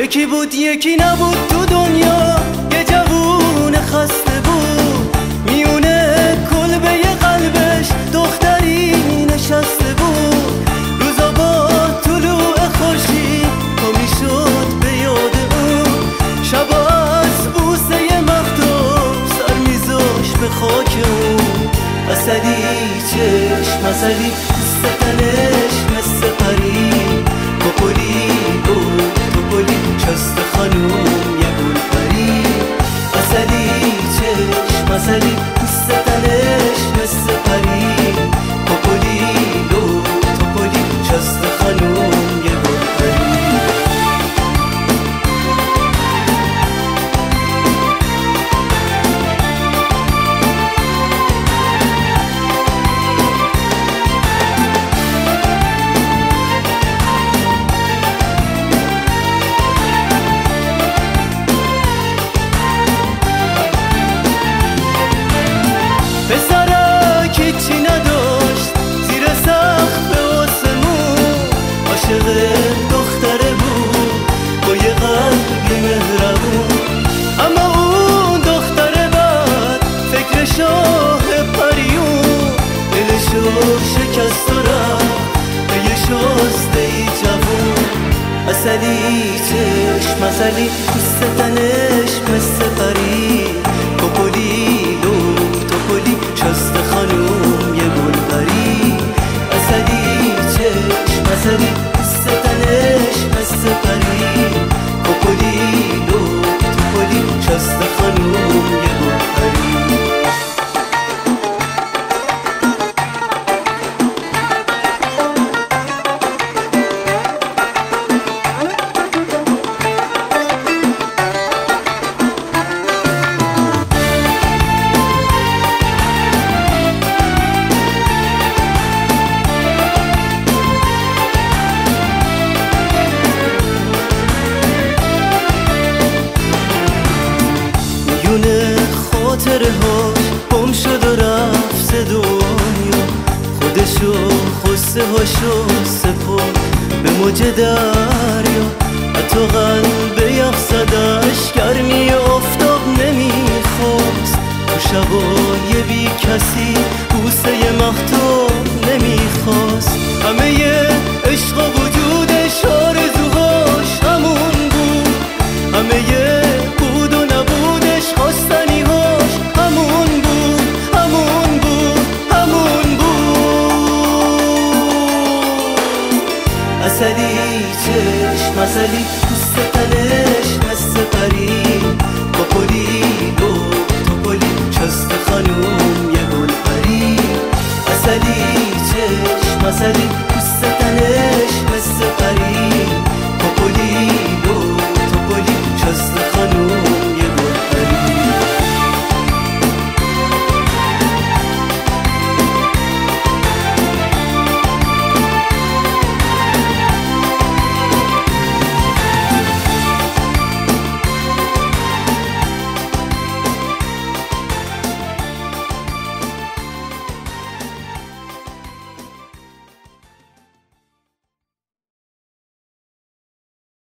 یکی بود یکی نبود تو دنیا یه جوون خسته بود. میونه کلبه قلبش دختری نشسته بود. روزا با طلوع خورشید تو می‌شد به یاد اون شبا از بوسه مفتوب سر میذاش به خاک اون اصلی چشم اصلی ستنش شکست و به یه شاسته ای جوون. اصلی چشم اصلی پوست تنش مثل پری. کپولی لور توپلی شست خانوم یه گل پری اصلی چشم اصلی پوست تنش مثل پری. گم شد و رفت دنیا. خودشو خسته هاشو سپر به موج دریا. حتی قلب یخ زدش گرمی افتاب نمی‌خواست. تو شبای بی کسی بوسه مختوب چشم اصلی پوست تنش مثل پری. گفت تو پلی چست خانوم یه گل پری. اصلی چشم اصلی پوست تنش